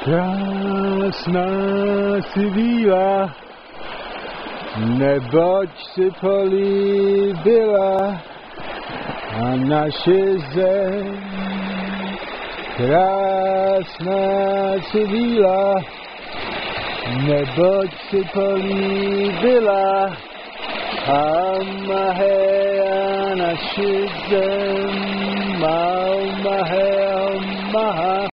Krásná si bývá, neboť si políbila a naše zem. Krásná si bývá, neboť si políbila a mahea naše zem. Mau mahea maha